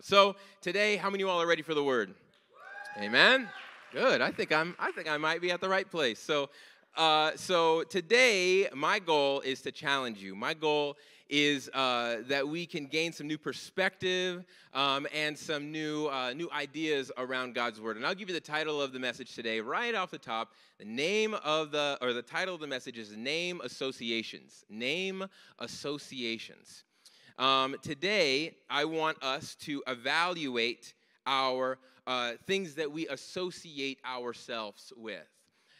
So today, how many of you all are ready for the word? Amen. Good. I think I'm. I think I might be at the right place. So, uh, so today, my goal is to challenge you. My goal is uh, that we can gain some new perspective um, and some new uh, new ideas around God's word. And I'll give you the title of the message today, right off the top. The name of the or the title of the message is Name Associations. Name Associations. Um, today, I want us to evaluate our uh, things that we associate ourselves with.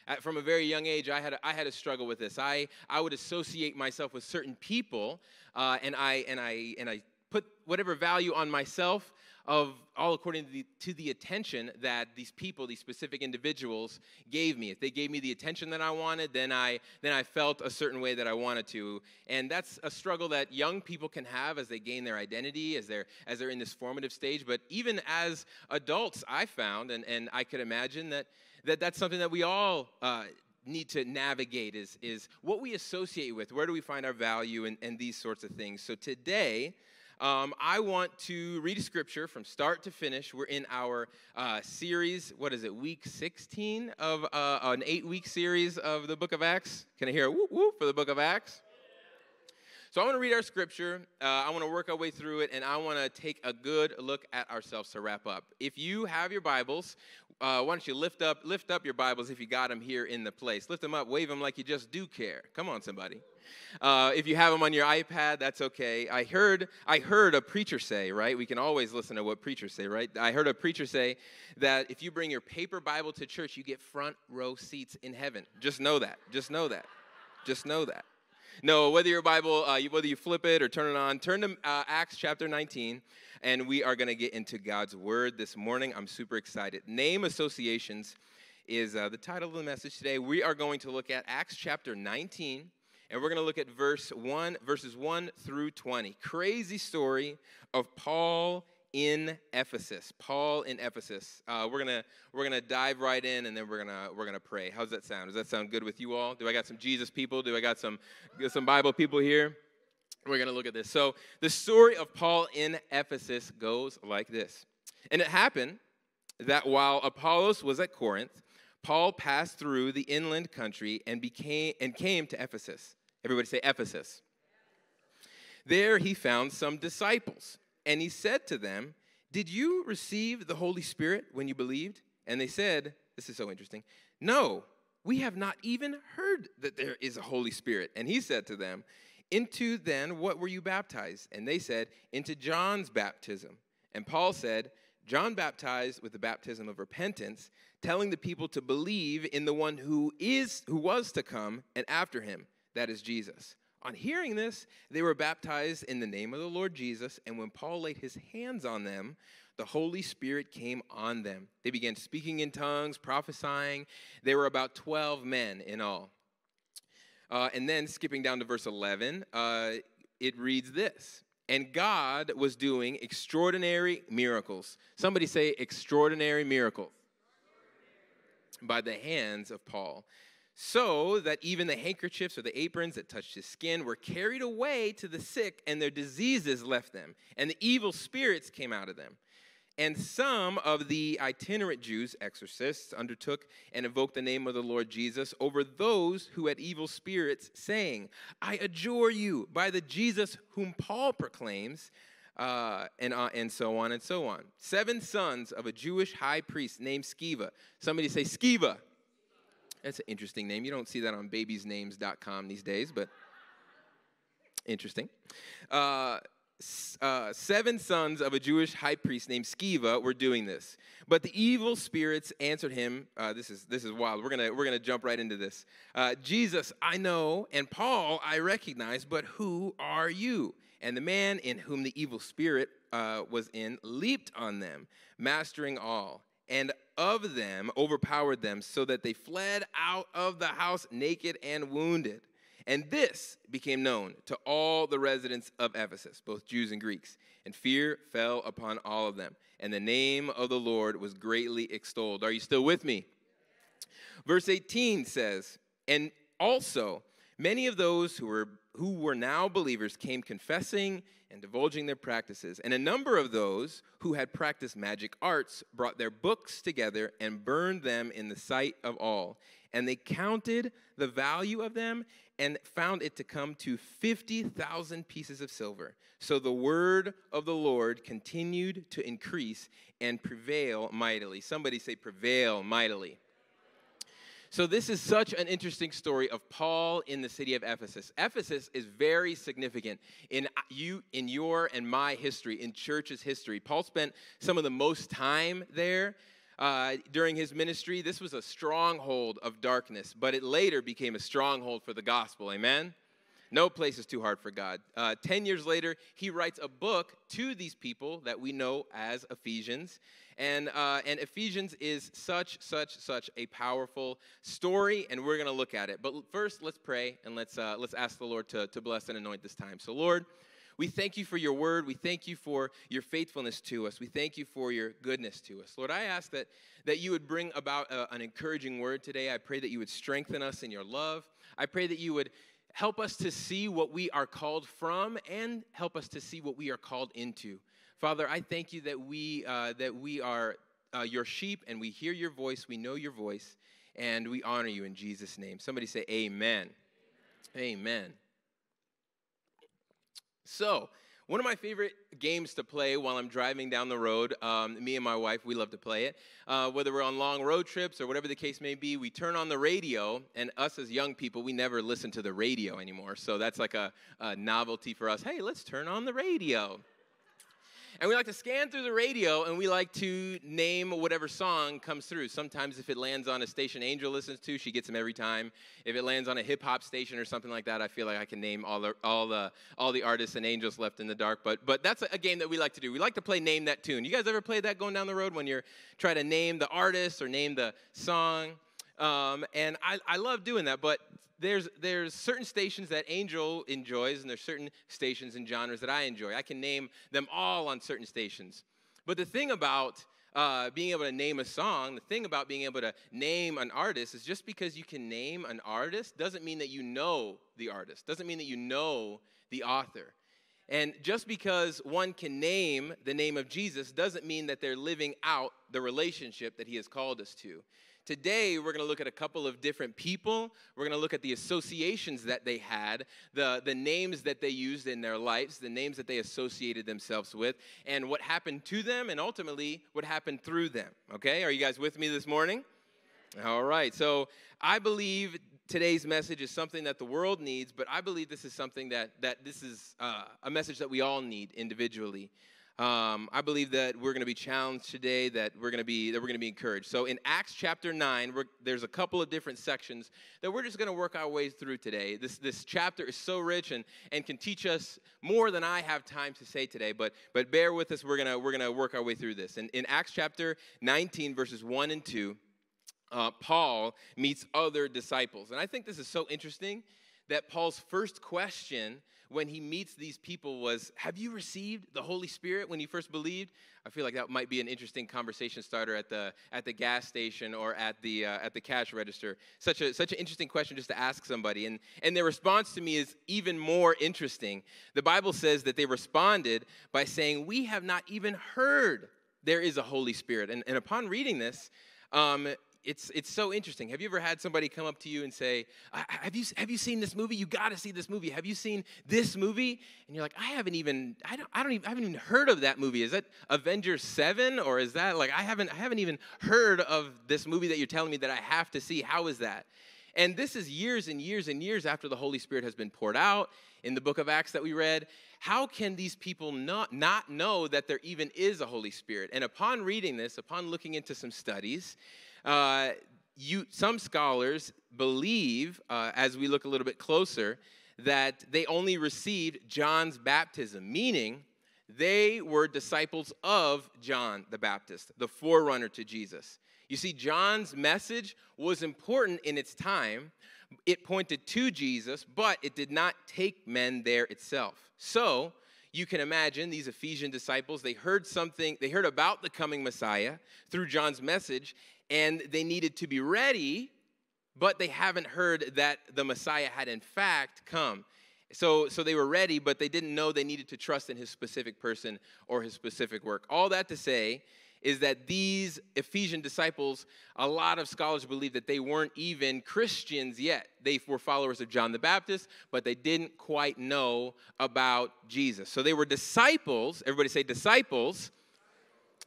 At, from a very young age, I had a, I had a struggle with this. I, I would associate myself with certain people, uh, and I and I and I put whatever value on myself of all according to the, to the, attention that these people, these specific individuals, gave me. If they gave me the attention that I wanted, then I then I felt a certain way that I wanted to. And that's a struggle that young people can have as they gain their identity, as they're as they're in this formative stage. But even as adults, I found, and, and I could imagine that, that that's something that we all uh, need to navigate is, is what we associate with. Where do we find our value and, and these sorts of things? So today, um, I want to read a scripture from start to finish. We're in our uh, series, what is it, week 16 of uh, an eight week series of the book of Acts? Can I hear a whoop whoop for the book of Acts? So I want to read our scripture. Uh, I want to work our way through it, and I want to take a good look at ourselves to wrap up. If you have your Bibles, uh, why don't you lift up lift up your Bibles if you got them here in the place? Lift them up, wave them like you just do care. Come on, somebody. Uh, if you have them on your iPad, that's okay. I heard, I heard a preacher say, right? We can always listen to what preachers say, right? I heard a preacher say that if you bring your paper Bible to church, you get front row seats in heaven. Just know that. Just know that. Just know that. No, whether your Bible, uh, whether you flip it or turn it on, turn to uh, Acts chapter 19, and we are going to get into God's Word this morning. I'm super excited. Name associations is uh, the title of the message today. We are going to look at Acts chapter 19 and we're going to look at verse 1 verses 1 through 20 crazy story of paul in ephesus paul in ephesus. Uh, we're going to we're going to dive right in and then we're going to we're going to pray. How's that sound? Does that sound good with you all? Do i got some jesus people? Do i got some some bible people here? We're going to look at this. So the story of paul in ephesus goes like this. And it happened that while apollos was at corinth Paul passed through the inland country and became and came to Ephesus. Everybody say Ephesus. There he found some disciples, and he said to them, "Did you receive the Holy Spirit when you believed?" And they said, "This is so interesting. No, we have not even heard that there is a Holy Spirit." And he said to them, "Into then what were you baptized?" And they said, "Into John's baptism." And Paul said, John baptized with the baptism of repentance, telling the people to believe in the one who is who was to come and after him, that is Jesus. On hearing this, they were baptized in the name of the Lord Jesus, and when Paul laid his hands on them, the Holy Spirit came on them. They began speaking in tongues, prophesying. There were about 12 men in all. Uh, and then, skipping down to verse 11, uh, it reads this and God was doing extraordinary miracles. Somebody say, extraordinary miracles by the hands of Paul. So that even the handkerchiefs or the aprons that touched his skin were carried away to the sick, and their diseases left them, and the evil spirits came out of them. And some of the itinerant Jews, exorcists, undertook and invoked the name of the Lord Jesus over those who had evil spirits, saying, I adjure you by the Jesus whom Paul proclaims, uh, and, uh, and so on and so on. Seven sons of a Jewish high priest named Sceva. Somebody say Sceva. That's an interesting name. You don't see that on babiesnames.com these days, but interesting. Uh, uh, seven sons of a Jewish high priest named Sceva were doing this. But the evil spirits answered him. Uh, this is this is wild. We're gonna we're gonna jump right into this. Uh, Jesus, I know, and Paul, I recognize. But who are you? And the man in whom the evil spirit uh, was in leaped on them, mastering all, and of them overpowered them, so that they fled out of the house naked and wounded. And this became known to all the residents of Ephesus, both Jews and Greeks. And fear fell upon all of them. And the name of the Lord was greatly extolled. Are you still with me? Verse 18 says, And also many of those who were who were now believers came confessing and divulging their practices. And a number of those who had practiced magic arts brought their books together and burned them in the sight of all. And they counted the value of them and found it to come to 50,000 pieces of silver. So the word of the Lord continued to increase and prevail mightily. Somebody say, prevail mightily. So, this is such an interesting story of Paul in the city of Ephesus. Ephesus is very significant in you, in your and my history, in church's history. Paul spent some of the most time there uh, during his ministry. This was a stronghold of darkness, but it later became a stronghold for the gospel. Amen? No place is too hard for God. Uh, Ten years later, he writes a book to these people that we know as Ephesians. And, uh, and Ephesians is such, such, such a powerful story, and we're going to look at it. But first, let's pray and let's, uh, let's ask the Lord to, to bless and anoint this time. So, Lord, we thank you for your word. We thank you for your faithfulness to us. We thank you for your goodness to us. Lord, I ask that, that you would bring about a, uh, an encouraging word today. I pray that you would strengthen us in your love. I pray that you would help us to see what we are called from and help us to see what we are called into. Father, I thank you that we, uh, that we are uh, your sheep and we hear your voice, we know your voice, and we honor you in Jesus' name. Somebody say, Amen. Amen. amen. So, one of my favorite games to play while I'm driving down the road, um, me and my wife, we love to play it. Uh, whether we're on long road trips or whatever the case may be, we turn on the radio, and us as young people, we never listen to the radio anymore. So that's like a, a novelty for us. Hey, let's turn on the radio. And we like to scan through the radio and we like to name whatever song comes through. Sometimes, if it lands on a station Angel listens to, she gets them every time. If it lands on a hip hop station or something like that, I feel like I can name all the, all the, all the artists and Angel's left in the dark. But, but that's a game that we like to do. We like to play Name That Tune. You guys ever play that going down the road when you're trying to name the artist or name the song? Um, and I, I love doing that, but there's, there's certain stations that Angel enjoys, and there's certain stations and genres that I enjoy. I can name them all on certain stations. But the thing about uh, being able to name a song, the thing about being able to name an artist is just because you can name an artist doesn't mean that you know the artist, doesn't mean that you know the author. And just because one can name the name of Jesus doesn't mean that they're living out the relationship that he has called us to. Today, we're going to look at a couple of different people. We're going to look at the associations that they had, the, the names that they used in their lives, the names that they associated themselves with, and what happened to them, and ultimately what happened through them. Okay? Are you guys with me this morning? All right. So I believe today's message is something that the world needs, but I believe this is something that, that this is uh, a message that we all need individually. Um, I believe that we're going to be challenged today, that we're going to be that we're going to be encouraged. So in Acts chapter nine, there's a couple of different sections that we're just going to work our way through today. This this chapter is so rich and and can teach us more than I have time to say today. But but bear with us. We're gonna we're gonna work our way through this. And in Acts chapter 19, verses one and two, uh, Paul meets other disciples, and I think this is so interesting that Paul's first question when he meets these people was, Have you received the Holy Spirit when you first believed? I feel like that might be an interesting conversation starter at the, at the gas station or at the, uh, at the cash register. Such, a, such an interesting question just to ask somebody. And, and their response to me is even more interesting. The Bible says that they responded by saying, We have not even heard there is a Holy Spirit. And, and upon reading this, um, it's, it's so interesting. Have you ever had somebody come up to you and say, have you, have you seen this movie? You got to see this movie. Have you seen this movie? And you're like, I haven't even, I don't, I don't even, I haven't even heard of that movie. Is that Avengers 7 or is that like, I haven't, I haven't even heard of this movie that you're telling me that I have to see. How is that? And this is years and years and years after the Holy Spirit has been poured out in the book of Acts that we read. How can these people not, not know that there even is a Holy Spirit? And upon reading this, upon looking into some studies, uh, you, some scholars believe, uh, as we look a little bit closer, that they only received John's baptism, meaning they were disciples of John the Baptist, the forerunner to Jesus. You see, John's message was important in its time. It pointed to Jesus, but it did not take men there itself. So, you can imagine these Ephesian disciples, they heard something, they heard about the coming Messiah through John's message, and they needed to be ready, but they haven't heard that the Messiah had in fact come. so, so they were ready, but they didn't know they needed to trust in his specific person or his specific work. All that to say is that these Ephesian disciples, a lot of scholars believe that they weren't even Christians yet. They were followers of John the Baptist, but they didn't quite know about Jesus. So they were disciples, everybody say disciples,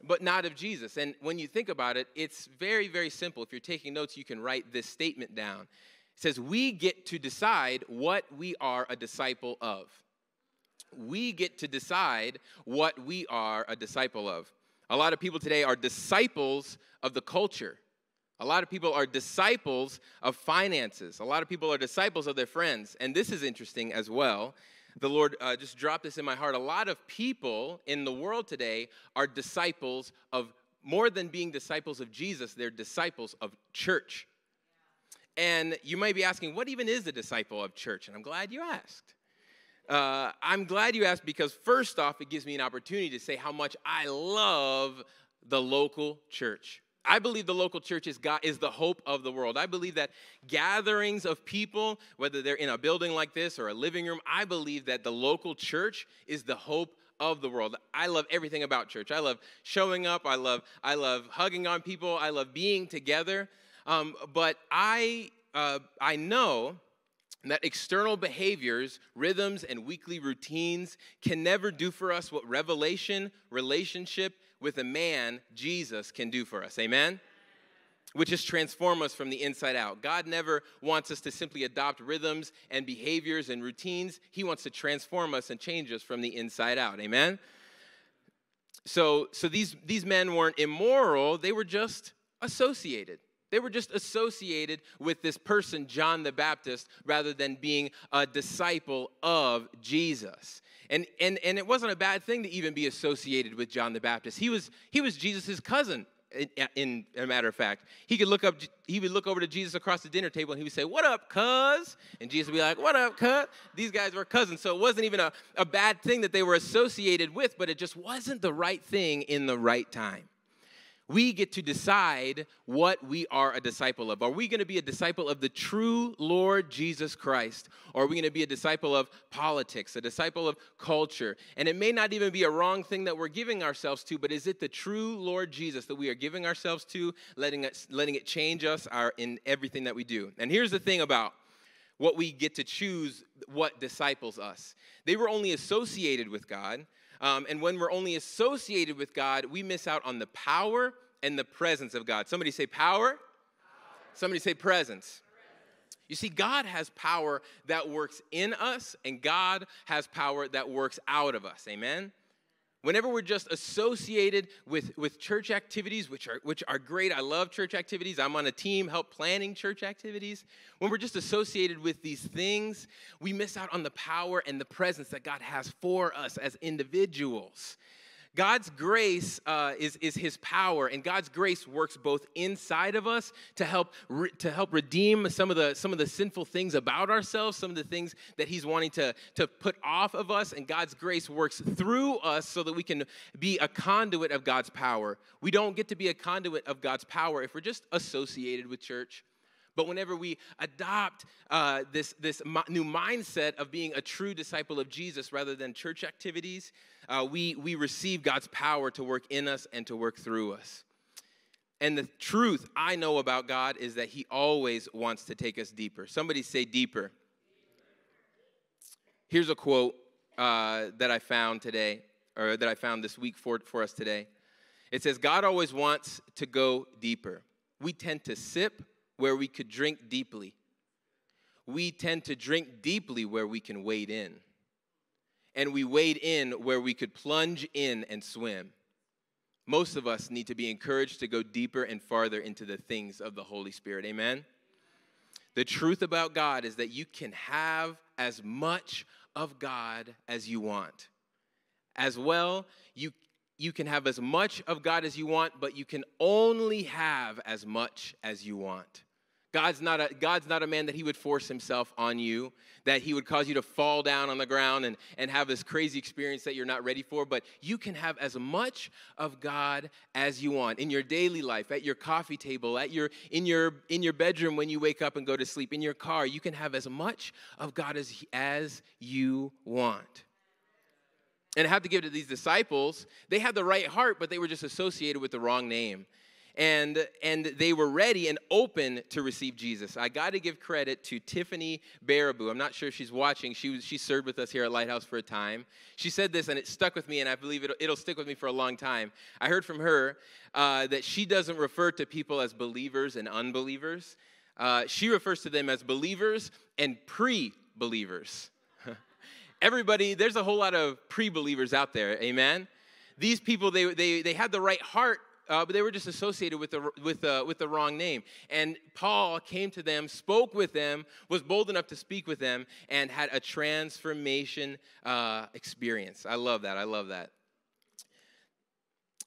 but not of Jesus. And when you think about it, it's very, very simple. If you're taking notes, you can write this statement down. It says, We get to decide what we are a disciple of. We get to decide what we are a disciple of. A lot of people today are disciples of the culture. A lot of people are disciples of finances. A lot of people are disciples of their friends. And this is interesting as well. The Lord uh, just dropped this in my heart. A lot of people in the world today are disciples of more than being disciples of Jesus, they're disciples of church. And you might be asking, what even is a disciple of church? And I'm glad you asked. Uh, I'm glad you asked because, first off, it gives me an opportunity to say how much I love the local church. I believe the local church is God is the hope of the world. I believe that gatherings of people, whether they're in a building like this or a living room, I believe that the local church is the hope of the world. I love everything about church. I love showing up. I love I love hugging on people. I love being together. Um, but I, uh, I know that external behaviors, rhythms, and weekly routines can never do for us what revelation, relationship with a man, Jesus, can do for us. Amen? Which is transform us from the inside out. God never wants us to simply adopt rhythms and behaviors and routines. He wants to transform us and change us from the inside out. Amen? So, so these, these men weren't immoral, they were just associated. They were just associated with this person, John the Baptist, rather than being a disciple of Jesus. And, and, and it wasn't a bad thing to even be associated with John the Baptist. He was, he was Jesus' cousin, in, in, a matter of fact. He could look up, he would look over to Jesus across the dinner table and he would say, What up, cuz? And Jesus would be like, What up, cuz? These guys were cousins. So it wasn't even a, a bad thing that they were associated with, but it just wasn't the right thing in the right time we get to decide what we are a disciple of. Are we going to be a disciple of the true Lord Jesus Christ? Or are we going to be a disciple of politics, a disciple of culture? And it may not even be a wrong thing that we're giving ourselves to, but is it the true Lord Jesus that we are giving ourselves to, letting it, letting it change us our, in everything that we do? And here's the thing about what we get to choose what disciples us. They were only associated with God um, and when we're only associated with God, we miss out on the power and the presence of God. Somebody say power. power. Somebody say presence. You see, God has power that works in us, and God has power that works out of us. Amen? Whenever we're just associated with, with church activities, which are, which are great, I love church activities. I'm on a team help planning church activities. When we're just associated with these things, we miss out on the power and the presence that God has for us as individuals. God's grace uh, is, is his power, and God's grace works both inside of us to help, re- to help redeem some of, the, some of the sinful things about ourselves, some of the things that he's wanting to, to put off of us, and God's grace works through us so that we can be a conduit of God's power. We don't get to be a conduit of God's power if we're just associated with church. But whenever we adopt uh, this, this new mindset of being a true disciple of Jesus rather than church activities, uh, we, we receive God's power to work in us and to work through us. And the truth I know about God is that He always wants to take us deeper. Somebody say deeper. Here's a quote uh, that I found today, or that I found this week for, for us today. It says, God always wants to go deeper. We tend to sip where we could drink deeply. We tend to drink deeply where we can wade in and we wade in where we could plunge in and swim. Most of us need to be encouraged to go deeper and farther into the things of the Holy Spirit. Amen? The truth about God is that you can have as much of God as you want. As well, you, you can have as much of God as you want, but you can only have as much as you want. God's not, a, God's not a man that he would force himself on you, that he would cause you to fall down on the ground and, and have this crazy experience that you're not ready for. But you can have as much of God as you want in your daily life, at your coffee table, at your, in, your, in your bedroom when you wake up and go to sleep, in your car. You can have as much of God as, as you want. And I have to give to these disciples, they had the right heart, but they were just associated with the wrong name and and they were ready and open to receive Jesus. I got to give credit to Tiffany Baraboo. I'm not sure if she's watching. She was she served with us here at Lighthouse for a time. She said this and it stuck with me, and I believe it'll, it'll stick with me for a long time. I heard from her uh, that she doesn't refer to people as believers and unbelievers. Uh, she refers to them as believers and pre-believers. Everybody, there's a whole lot of pre-believers out there. Amen these people they, they, they had the right heart uh, but they were just associated with the, with, the, with the wrong name. And Paul came to them, spoke with them, was bold enough to speak with them, and had a transformation uh, experience. I love that. I love that.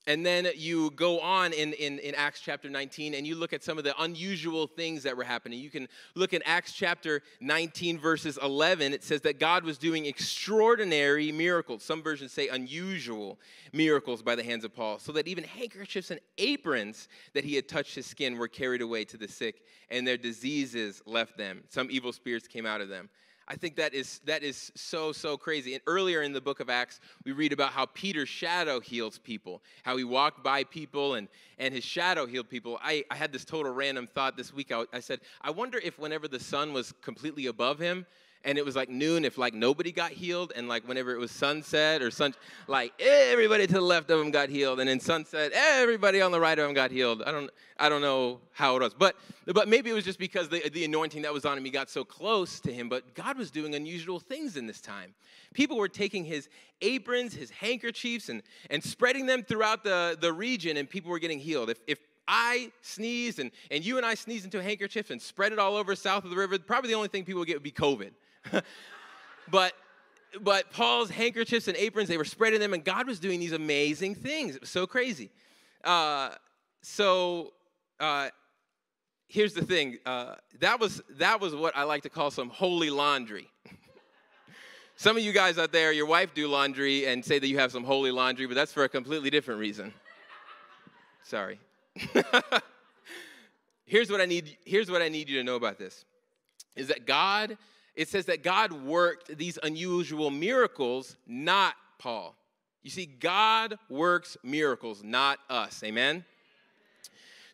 And then you go on in, in, in, Acts chapter 19 and you look at some of the unusual things that were happening. You can look in Acts chapter 19, verses 11. It says that God was doing extraordinary miracles. Some versions say unusual miracles by the hands of Paul, so that even handkerchiefs and aprons that he had touched his skin were carried away to the sick, and their diseases left them. Some evil spirits came out of them. I think that is, that is so, so crazy. And earlier in the book of Acts, we read about how Peter's shadow heals people, how he walked by people and, and his shadow healed people. I, I had this total random thought this week. I, I said, I wonder if whenever the sun was completely above him, and it was like noon if like nobody got healed and like whenever it was sunset or sun like everybody to the left of him got healed and then sunset everybody on the right of him got healed. I don't i don't know how it was but but maybe it was just because the, the anointing that was on him he got so close to him but god was doing unusual things in this time. People were taking his aprons his handkerchiefs and and spreading them throughout the the region and people were getting healed. If if I sneezed and, and you and I sneezed into a handkerchief and spread it all over south of the river, probably the only thing people would get would be COVID. but but Paul's handkerchiefs and aprons, they were spreading them, and God was doing these amazing things. It was so crazy. Uh, so uh, here's the thing. Uh, that was that was what I like to call some holy laundry. some of you guys out there, your wife do laundry and say that you have some holy laundry, but that's for a completely different reason. Sorry. here's what I need. Here's what I need you to know about this: is that God it says that God worked these unusual miracles, not Paul. You see, God works miracles, not us. Amen?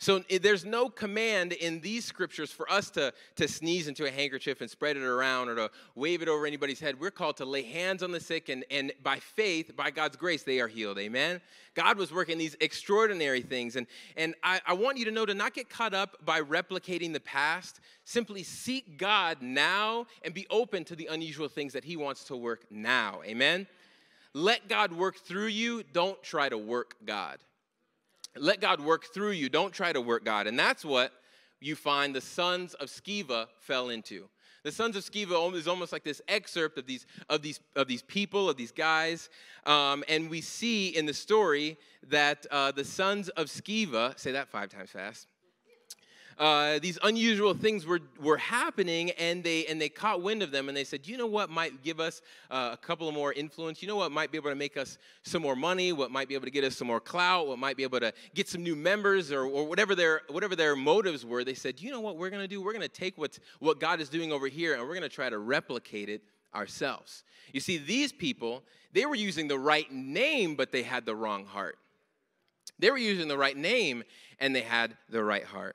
So there's no command in these scriptures for us to, to sneeze into a handkerchief and spread it around or to wave it over anybody's head. We're called to lay hands on the sick, and, and by faith, by God's grace, they are healed. Amen? God was working these extraordinary things. And, and I, I want you to know to not get caught up by replicating the past. Simply seek God now and be open to the unusual things that He wants to work now. Amen? Let God work through you. Don't try to work God. Let God work through you. Don't try to work God. And that's what you find the sons of Sceva fell into. The sons of Sceva is almost like this excerpt of these, of these, of these people, of these guys. Um, and we see in the story that uh, the sons of Sceva, say that five times fast, uh, these unusual things were, were happening and they, and they caught wind of them and they said, you know what might give us uh, a couple of more influence? You know what might be able to make us some more money? What might be able to get us some more clout? What might be able to get some new members or, or whatever, their, whatever their motives were? They said, you know what we're going to do? We're going to take what's, what God is doing over here and we're going to try to replicate it ourselves. You see, these people, they were using the right name, but they had the wrong heart. They were using the right name and they had the right heart.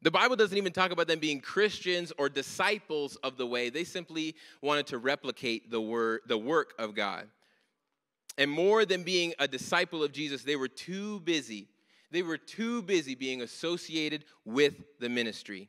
The Bible doesn't even talk about them being Christians or disciples of the way. They simply wanted to replicate the, word, the work of God. And more than being a disciple of Jesus, they were too busy. They were too busy being associated with the ministry.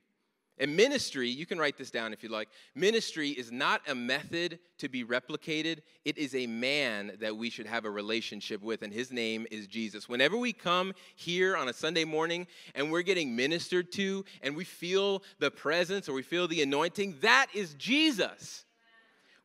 And ministry, you can write this down if you like. Ministry is not a method to be replicated, it is a man that we should have a relationship with, and his name is Jesus. Whenever we come here on a Sunday morning and we're getting ministered to and we feel the presence or we feel the anointing, that is Jesus.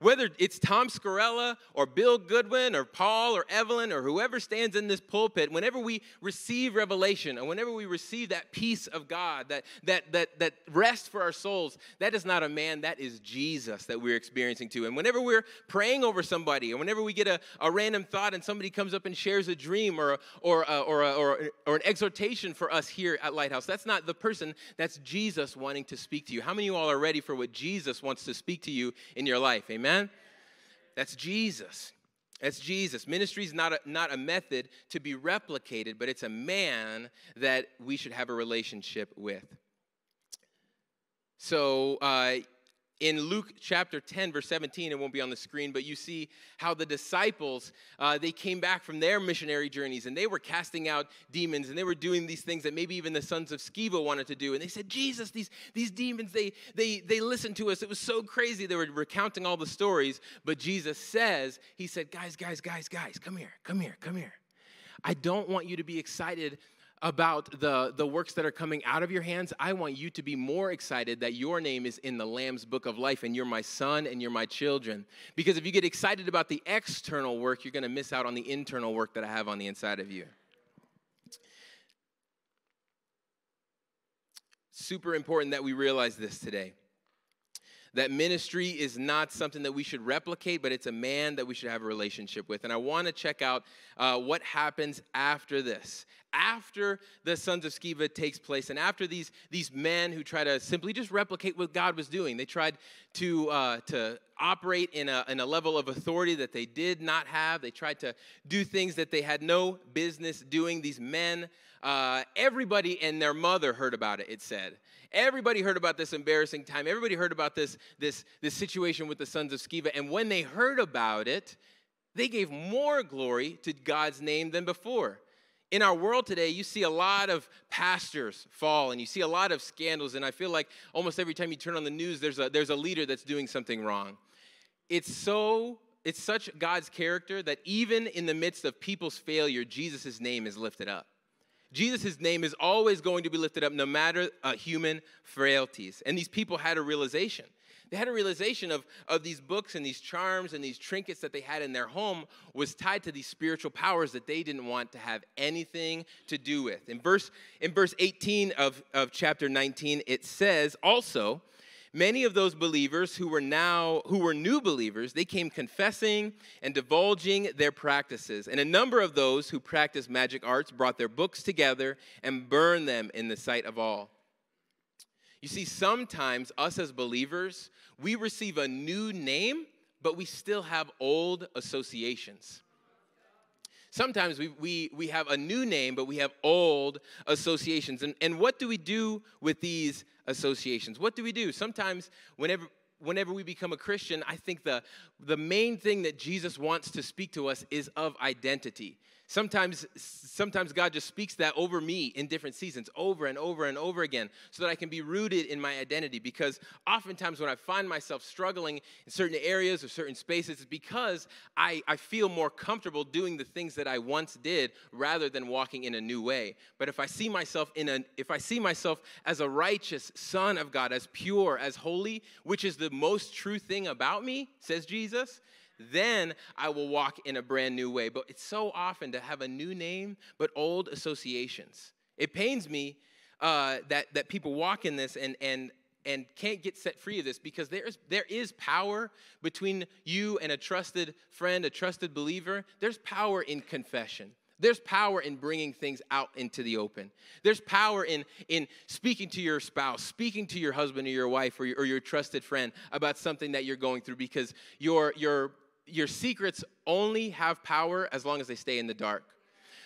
Whether it's Tom Scarella or Bill Goodwin or Paul or Evelyn or whoever stands in this pulpit, whenever we receive revelation and whenever we receive that peace of God, that, that, that, that rest for our souls, that is not a man, that is Jesus that we're experiencing too. And whenever we're praying over somebody, and whenever we get a, a random thought and somebody comes up and shares a dream or, or, uh, or, or, or an exhortation for us here at Lighthouse, that's not the person, that's Jesus wanting to speak to you. How many of you all are ready for what Jesus wants to speak to you in your life? Amen? That's Jesus. That's Jesus. Ministry is not a, not a method to be replicated, but it's a man that we should have a relationship with. So, uh, in Luke chapter 10, verse 17, it won't be on the screen, but you see how the disciples, uh, they came back from their missionary journeys and they were casting out demons and they were doing these things that maybe even the sons of Sceva wanted to do. And they said, Jesus, these, these demons, they, they, they listened to us. It was so crazy. They were recounting all the stories. But Jesus says, he said, guys, guys, guys, guys, come here, come here, come here. I don't want you to be excited about the, the works that are coming out of your hands, I want you to be more excited that your name is in the Lamb's book of life and you're my son and you're my children. Because if you get excited about the external work, you're going to miss out on the internal work that I have on the inside of you. Super important that we realize this today that ministry is not something that we should replicate, but it's a man that we should have a relationship with. And I want to check out uh, what happens after this. After the sons of Sceva takes place, and after these, these men who try to simply just replicate what God was doing, they tried to, uh, to operate in a, in a level of authority that they did not have. They tried to do things that they had no business doing. These men, uh, everybody and their mother heard about it, it said. Everybody heard about this embarrassing time. Everybody heard about this, this, this situation with the sons of Sceva. And when they heard about it, they gave more glory to God's name than before. In our world today, you see a lot of pastors fall and you see a lot of scandals. And I feel like almost every time you turn on the news, there's a, there's a leader that's doing something wrong. It's so it's such God's character that even in the midst of people's failure, Jesus' name is lifted up. Jesus' name is always going to be lifted up no matter uh, human frailties. And these people had a realization. They had a realization of, of these books and these charms and these trinkets that they had in their home was tied to these spiritual powers that they didn't want to have anything to do with. In verse, in verse 18 of, of chapter 19, it says also, many of those believers who were now who were new believers they came confessing and divulging their practices and a number of those who practiced magic arts brought their books together and burned them in the sight of all you see sometimes us as believers we receive a new name but we still have old associations sometimes we, we, we have a new name, but we have old associations. And, and what do we do with these associations? What do we do? Sometimes, whenever, whenever we become a Christian, I think the, the main thing that Jesus wants to speak to us is of identity. Sometimes, sometimes God just speaks that over me in different seasons, over and over and over again, so that I can be rooted in my identity. Because oftentimes, when I find myself struggling in certain areas or certain spaces, it's because I, I feel more comfortable doing the things that I once did rather than walking in a new way. But if I see myself in a, if I see myself as a righteous son of God, as pure, as holy, which is the most true thing about me, says Jesus, then I will walk in a brand new way. But it's so often to have a new name, but old associations. It pains me uh, that, that people walk in this and, and, and can't get set free of this because there is, there is power between you and a trusted friend, a trusted believer. There's power in confession. There's power in bringing things out into the open. There's power in, in speaking to your spouse, speaking to your husband or your wife or your, or your trusted friend about something that you're going through because your, your your secrets only have power as long as they stay in the dark.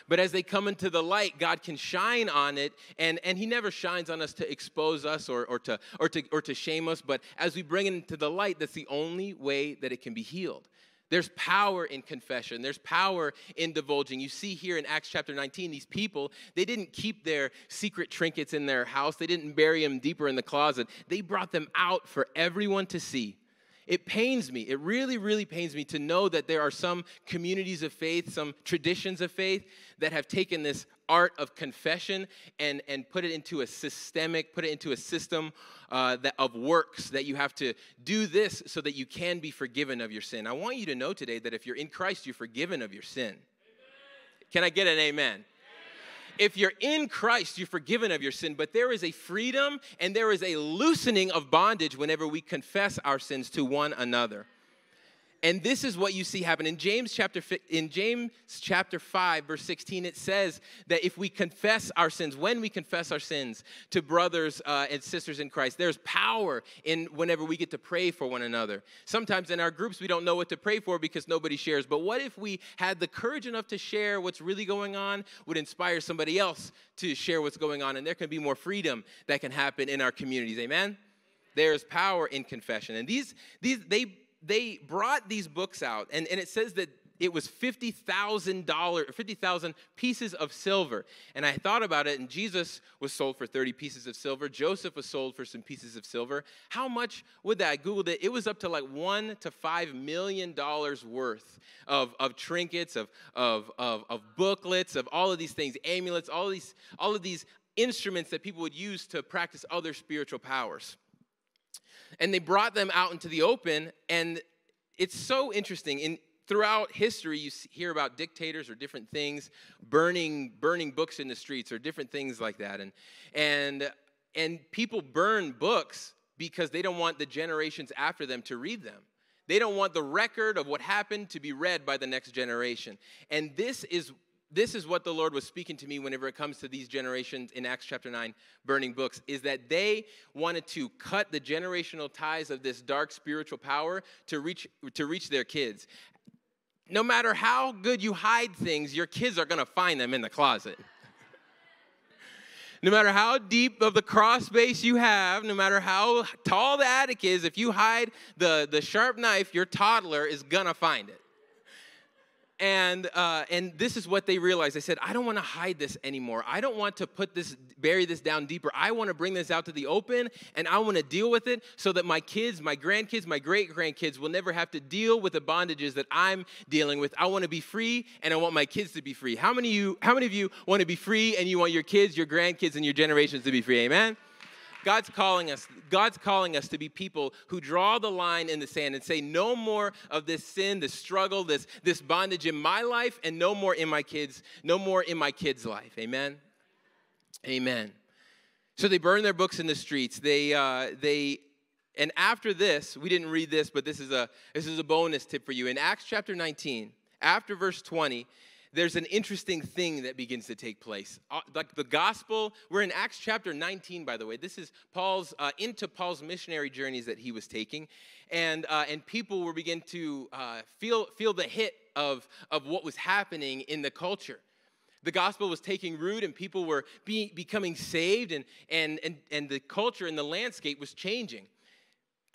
But as they come into the light, God can shine on it, and, and He never shines on us to expose us or, or, to, or, to, or to shame us. But as we bring it into the light, that's the only way that it can be healed. There's power in confession. There's power in divulging. You see here in Acts chapter 19, these people, they didn't keep their secret trinkets in their house, they didn't bury them deeper in the closet. They brought them out for everyone to see. It pains me. It really, really pains me to know that there are some communities of faith, some traditions of faith that have taken this art of confession and, and put it into a systemic, put it into a system uh, that, of works that you have to do this so that you can be forgiven of your sin. I want you to know today that if you're in Christ, you're forgiven of your sin. Amen. Can I get an amen? If you're in Christ, you're forgiven of your sin, but there is a freedom and there is a loosening of bondage whenever we confess our sins to one another. And this is what you see happen in James chapter in James chapter 5 verse 16 it says that if we confess our sins when we confess our sins to brothers uh, and sisters in Christ there's power in whenever we get to pray for one another. Sometimes in our groups we don't know what to pray for because nobody shares. But what if we had the courage enough to share what's really going on would inspire somebody else to share what's going on and there can be more freedom that can happen in our communities. Amen. There's power in confession. And these these they they brought these books out, and, and it says that it was $50,000, 50,000 pieces of silver. And I thought about it, and Jesus was sold for 30 pieces of silver. Joseph was sold for some pieces of silver. How much would that? I Googled it. It was up to like one to five million dollars worth of, of trinkets, of, of, of, of booklets, of all of these things, amulets, all of these, all of these instruments that people would use to practice other spiritual powers and they brought them out into the open and it's so interesting. In throughout history you hear about dictators or different things burning burning books in the streets or different things like that. And and and people burn books because they don't want the generations after them to read them. They don't want the record of what happened to be read by the next generation. And this is this is what the Lord was speaking to me whenever it comes to these generations in Acts chapter 9 burning books is that they wanted to cut the generational ties of this dark spiritual power to reach to reach their kids. No matter how good you hide things, your kids are going to find them in the closet. no matter how deep of the cross base you have, no matter how tall the attic is, if you hide the, the sharp knife, your toddler is gonna find it and uh, and this is what they realized. They said, "I don't want to hide this anymore. I don't want to put this, bury this down deeper. I want to bring this out to the open, and I want to deal with it so that my kids, my grandkids, my great grandkids will never have to deal with the bondages that I'm dealing with. I want to be free, and I want my kids to be free. How many you? How many of you want to be free, and you want your kids, your grandkids, and your generations to be free? Amen." God's calling us, God's calling us to be people who draw the line in the sand and say, no more of this sin, this struggle, this, this bondage in my life, and no more in my kids, no more in my kids' life. Amen. Amen. So they burn their books in the streets. They uh, they and after this, we didn't read this, but this is a this is a bonus tip for you. In Acts chapter 19, after verse 20, there's an interesting thing that begins to take place. Uh, like the gospel, we're in Acts chapter 19, by the way. This is Paul's, uh, into Paul's missionary journeys that he was taking. And, uh, and people were begin to uh, feel, feel the hit of, of what was happening in the culture. The gospel was taking root and people were be, becoming saved, and, and, and, and the culture and the landscape was changing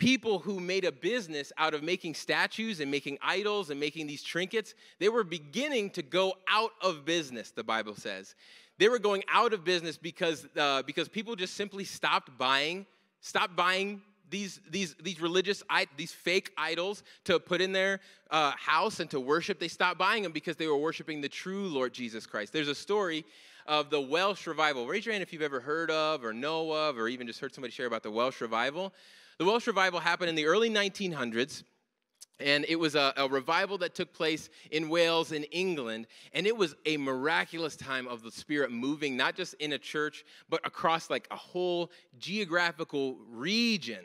people who made a business out of making statues and making idols and making these trinkets, they were beginning to go out of business, the Bible says. They were going out of business because, uh, because people just simply stopped buying, stopped buying these, these, these religious, these fake idols to put in their uh, house and to worship. They stopped buying them because they were worshiping the true Lord Jesus Christ. There's a story of the Welsh revival. Raise your hand if you've ever heard of or know of or even just heard somebody share about the Welsh revival. The Welsh revival happened in the early 1900s. And it was a, a, revival that took place in Wales, in England. And it was a miraculous time of the Spirit moving, not just in a church, but across like a whole geographical region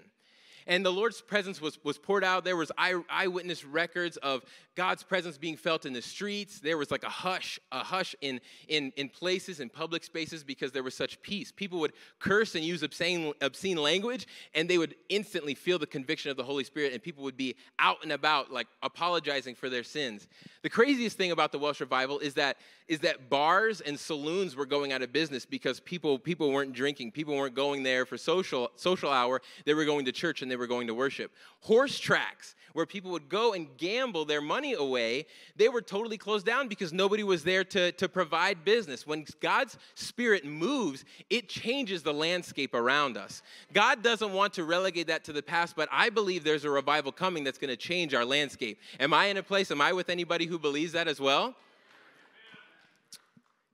and the Lord's presence was, was poured out. There was eye, eyewitness records of God's presence being felt in the streets. There was like a hush, a hush in, in, in places, in public spaces, because there was such peace. People would curse and use obscene, obscene language, and they would instantly feel the conviction of the Holy Spirit, and people would be out and about, like apologizing for their sins. The craziest thing about the Welsh revival is that is that bars and saloons were going out of business because people people weren't drinking, people weren't going there for social social hour. They were going to church and they were going to worship. Horse tracks, where people would go and gamble their money away, they were totally closed down because nobody was there to, to provide business. When God's Spirit moves, it changes the landscape around us. God doesn't want to relegate that to the past, but I believe there's a revival coming that's going to change our landscape. Am I in a place? Am I with anybody who believes that as well?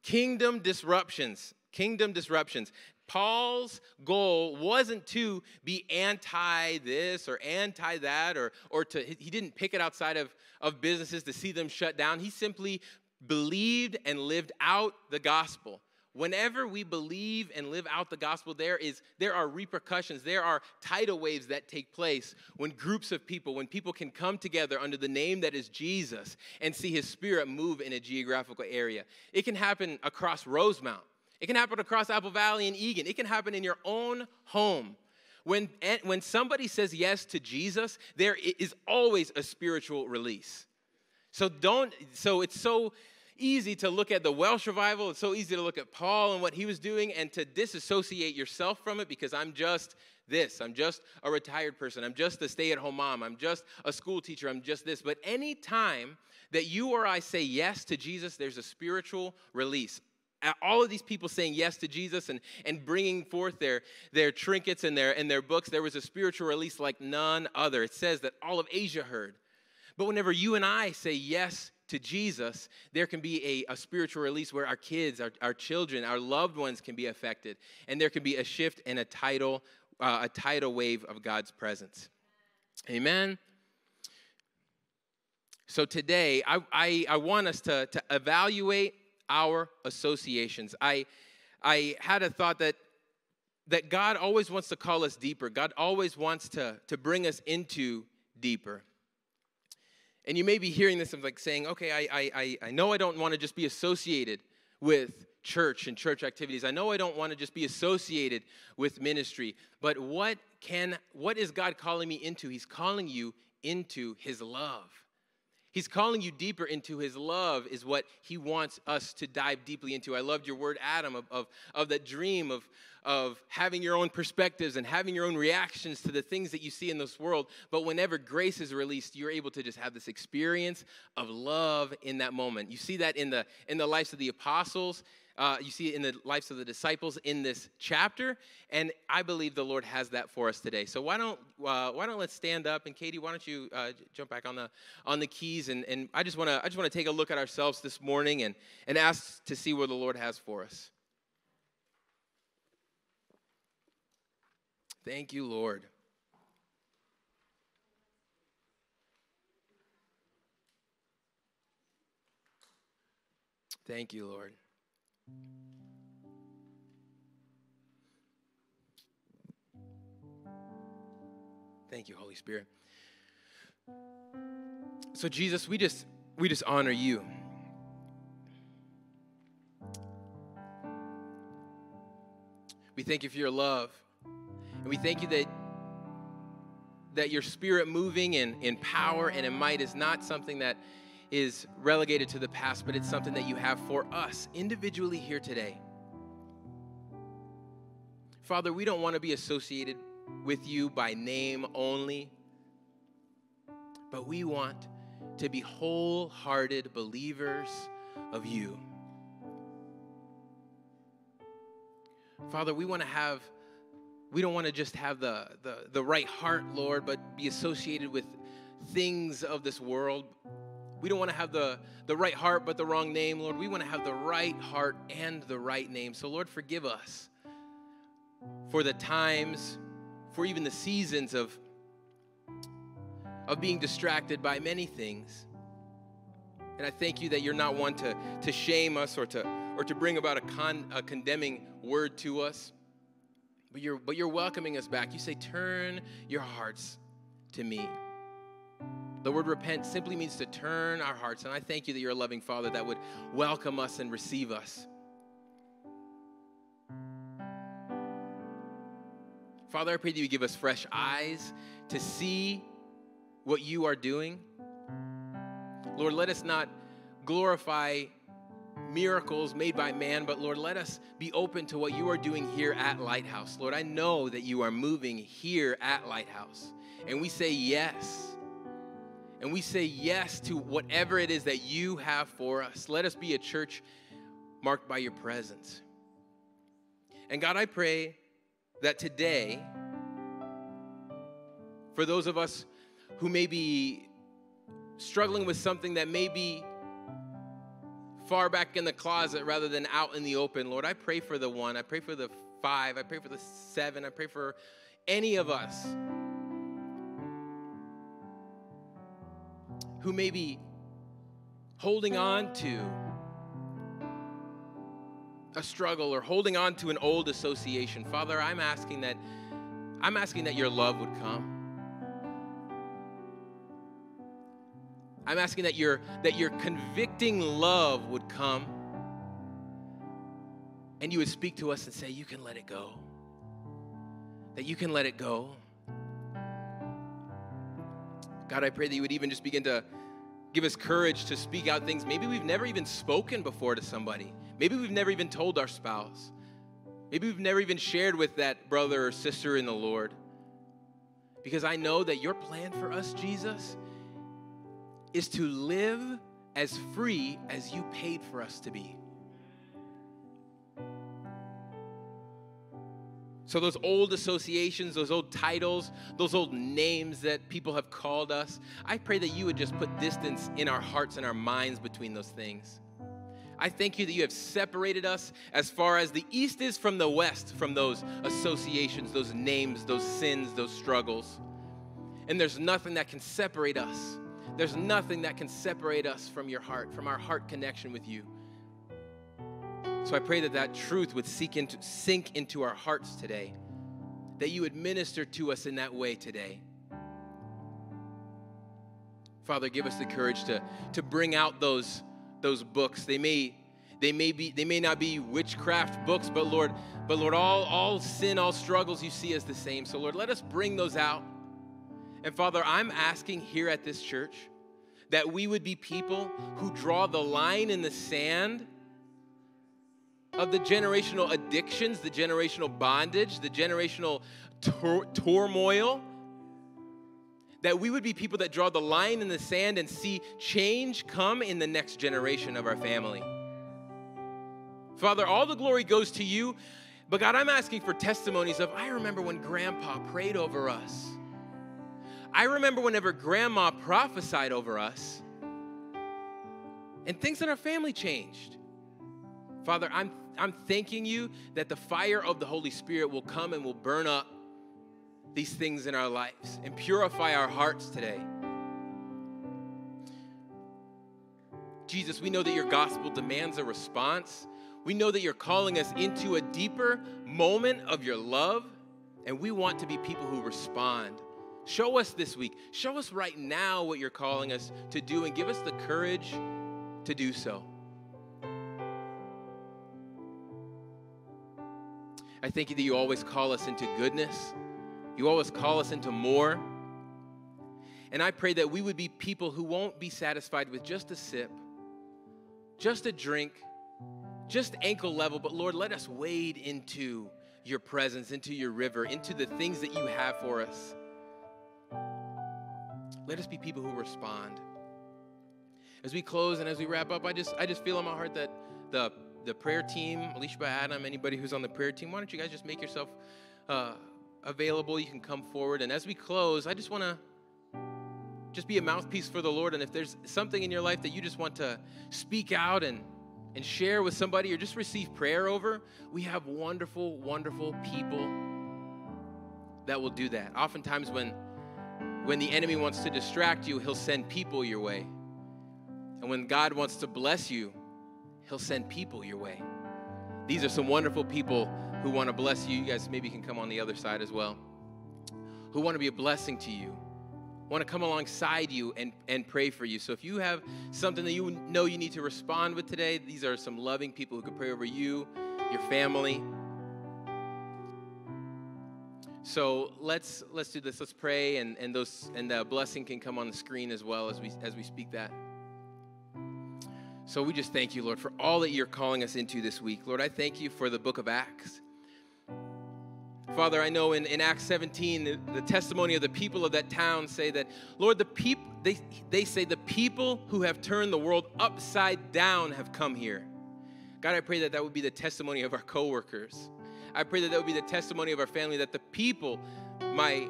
Kingdom disruptions. Kingdom disruptions. Paul's goal wasn't to be anti this or anti that, or, or to, he didn't pick it outside of, of businesses to see them shut down. He simply believed and lived out the gospel. Whenever we believe and live out the gospel, there is there are repercussions, there are tidal waves that take place when groups of people, when people can come together under the name that is Jesus and see his spirit move in a geographical area. It can happen across Rosemount. It can happen across Apple Valley and Eagan. It can happen in your own home. When, when somebody says yes to Jesus, there is always a spiritual release. So don't, so it's so easy to look at the Welsh revival. It's so easy to look at Paul and what he was doing and to disassociate yourself from it because I'm just this. I'm just a retired person. I'm just a stay at home mom. I'm just a school teacher. I'm just this. But anytime that you or I say yes to Jesus, there's a spiritual release all of these people saying yes to Jesus and, and bringing forth their, their trinkets and their, and their books, there was a spiritual release like none other. It says that all of Asia heard. But whenever you and I say yes to Jesus, there can be a, a spiritual release where our kids, our, our children, our loved ones can be affected. And there can be a shift and a tidal, uh, a tidal wave of God's presence. Amen. So today, I, I, I want us to, to evaluate our associations. I, I had a thought that, that God always wants to call us deeper. God always wants to, to bring us into deeper. And you may be hearing this of like saying, okay, I, I, I know I don't want to just be associated with church and church activities. I know I don't want to just be associated with ministry, but what can what is God calling me into? He's calling you into his love. He's calling you deeper into his love, is what he wants us to dive deeply into. I loved your word, Adam, of, of, of that dream of, of having your own perspectives and having your own reactions to the things that you see in this world. But whenever grace is released, you're able to just have this experience of love in that moment. You see that in the, in the lives of the apostles uh, you see it in the lives of the disciples in this chapter, and I believe the Lord has that for us today. So why don't uh, why don't let's stand up and Katie, why don't you uh, jump back on the on the keys and, and I just want to I just want to take a look at ourselves this morning and and ask to see where the Lord has for us. Thank you, Lord. Thank you, Lord. Thank you, Holy Spirit. So Jesus, we just we just honor you. We thank you for your love. And we thank you that that your spirit moving in, in power and in might is not something that is relegated to the past, but it's something that you have for us individually here today. Father, we don't want to be associated with you by name only, but we want to be wholehearted believers of you. Father, we want to have, we don't want to just have the, the, the right heart, Lord, but be associated with things of this world. We don't want to have the, the right heart but the wrong name, Lord. We want to have the right heart and the right name. So, Lord, forgive us for the times, for even the seasons of, of being distracted by many things. And I thank you that you're not one to, to shame us or to, or to bring about a, con, a condemning word to us, but you're, but you're welcoming us back. You say, Turn your hearts to me. The word repent simply means to turn our hearts. And I thank you that you're a loving Father that would welcome us and receive us. Father, I pray that you give us fresh eyes to see what you are doing. Lord, let us not glorify miracles made by man, but Lord, let us be open to what you are doing here at Lighthouse. Lord, I know that you are moving here at Lighthouse, and we say yes. And we say yes to whatever it is that you have for us. Let us be a church marked by your presence. And God, I pray that today, for those of us who may be struggling with something that may be far back in the closet rather than out in the open, Lord, I pray for the one, I pray for the five, I pray for the seven, I pray for any of us who may be holding on to a struggle or holding on to an old association. Father, I'm asking that I'm asking that your love would come. I'm asking that your that your convicting love would come and you would speak to us and say you can let it go. That you can let it go. God, I pray that you would even just begin to give us courage to speak out things maybe we've never even spoken before to somebody. Maybe we've never even told our spouse. Maybe we've never even shared with that brother or sister in the Lord. Because I know that your plan for us, Jesus, is to live as free as you paid for us to be. So, those old associations, those old titles, those old names that people have called us, I pray that you would just put distance in our hearts and our minds between those things. I thank you that you have separated us as far as the east is from the west, from those associations, those names, those sins, those struggles. And there's nothing that can separate us. There's nothing that can separate us from your heart, from our heart connection with you. So I pray that that truth would seek into, sink into our hearts today, that you would minister to us in that way today. Father, give us the courage to, to bring out those those books. They may they may be they may not be witchcraft books, but Lord, but Lord, all all sin, all struggles you see as the same. So Lord, let us bring those out. And Father, I'm asking here at this church that we would be people who draw the line in the sand of the generational addictions, the generational bondage, the generational tur- turmoil that we would be people that draw the line in the sand and see change come in the next generation of our family. Father, all the glory goes to you, but God, I'm asking for testimonies of I remember when grandpa prayed over us. I remember whenever grandma prophesied over us, and things in our family changed. Father, I'm, I'm thanking you that the fire of the Holy Spirit will come and will burn up these things in our lives and purify our hearts today. Jesus, we know that your gospel demands a response. We know that you're calling us into a deeper moment of your love, and we want to be people who respond. Show us this week. Show us right now what you're calling us to do, and give us the courage to do so. I thank you that you always call us into goodness you always call us into more. And I pray that we would be people who won't be satisfied with just a sip, just a drink, just ankle level, but Lord, let us wade into your presence, into your river, into the things that you have for us. Let us be people who respond. As we close and as we wrap up, I just I just feel in my heart that the the prayer team, Alicia Adam, anybody who's on the prayer team, why don't you guys just make yourself uh, available. You can come forward. And as we close, I just want to just be a mouthpiece for the Lord. And if there's something in your life that you just want to speak out and and share with somebody or just receive prayer over, we have wonderful, wonderful people that will do that. Oftentimes when when the enemy wants to distract you, he'll send people your way. And when God wants to bless you, he'll send people your way. These are some wonderful people who want to bless you. You guys maybe can come on the other side as well. Who want to be a blessing to you, want to come alongside you and, and pray for you. So if you have something that you know you need to respond with today, these are some loving people who can pray over you, your family. So let's let's do this. Let's pray, and, and those and the blessing can come on the screen as well as we as we speak that. So we just thank you, Lord, for all that you're calling us into this week. Lord, I thank you for the book of Acts. Father, I know in, in Acts 17, the, the testimony of the people of that town say that, Lord, the people, they, they say the people who have turned the world upside down have come here. God, I pray that that would be the testimony of our coworkers. I pray that that would be the testimony of our family, that the people, my,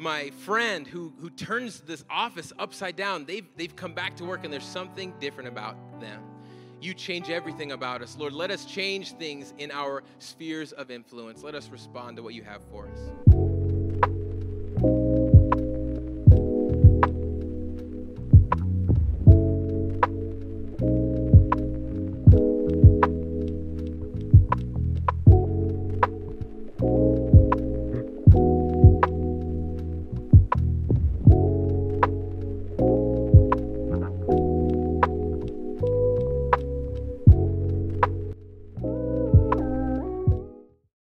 my friend who, who turns this office upside down, they've, they've come back to work and there's something different about them. You change everything about us. Lord, let us change things in our spheres of influence. Let us respond to what you have for us.